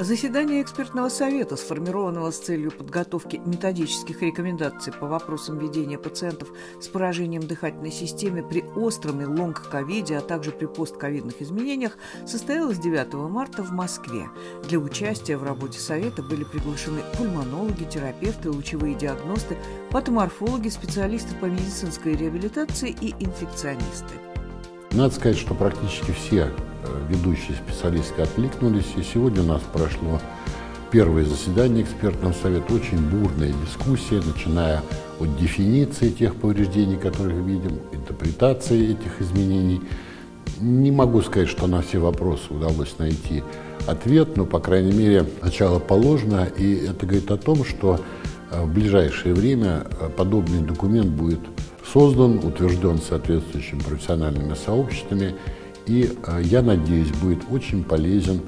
Заседание экспертного совета, сформированного с целью подготовки методических рекомендаций по вопросам ведения пациентов с поражением дыхательной системы при остром и лонг-ковиде, а также при постковидных изменениях, состоялось 9 марта в Москве. Для участия в работе совета были приглашены пульмонологи, терапевты, лучевые диагносты, патоморфологи, специалисты по медицинской реабилитации и инфекционисты. Надо сказать, что практически все э, ведущие специалисты откликнулись, и сегодня у нас прошло первое заседание экспертного совета, очень бурная дискуссия, начиная от дефиниции тех повреждений, которые видим, интерпретации этих изменений. Не могу сказать, что на все вопросы удалось найти ответ, но, по крайней мере, начало положено, и это говорит о том, что э, в ближайшее время э, подобный документ будет создан, утвержден соответствующими профессиональными сообществами и, э, я надеюсь, будет очень полезен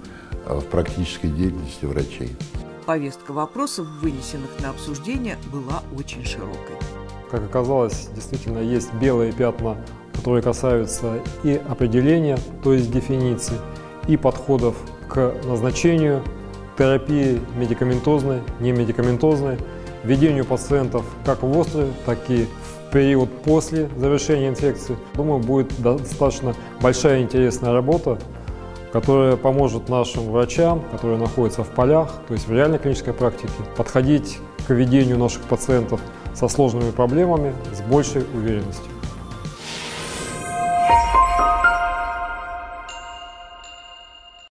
э, в практической деятельности врачей. Повестка вопросов, вынесенных на обсуждение, была очень широкой. Как оказалось, действительно есть белые пятна, которые касаются и определения, то есть дефиниции, и подходов к назначению терапии медикаментозной, немедикаментозной, ведению пациентов как в острой, так и в период после завершения инфекции. Думаю, будет достаточно большая интересная работа, которая поможет нашим врачам, которые находятся в полях, то есть в реальной клинической практике, подходить к ведению наших пациентов со сложными проблемами с большей уверенностью.